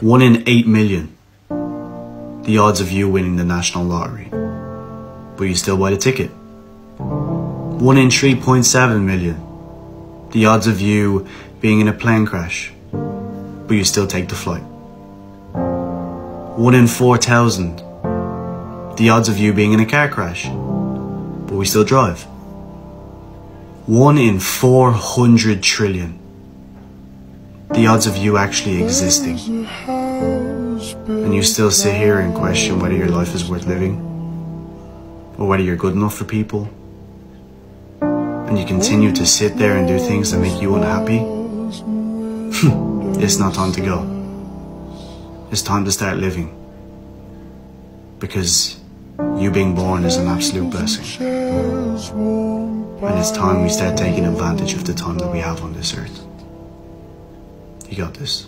One in 8 million. The odds of you winning the national lottery. But you still buy the ticket. One in 3.7 million. The odds of you being in a plane crash. But you still take the flight. One in 4,000. The odds of you being in a car crash. But we still drive. One in 400 trillion. The odds of you actually existing. And you still sit here and question whether your life is worth living. Or whether you're good enough for people. And you continue to sit there and do things that make you unhappy. it's not time to go. It's time to start living. Because you being born is an absolute blessing. And it's time we start taking advantage of the time that we have on this earth. You got this.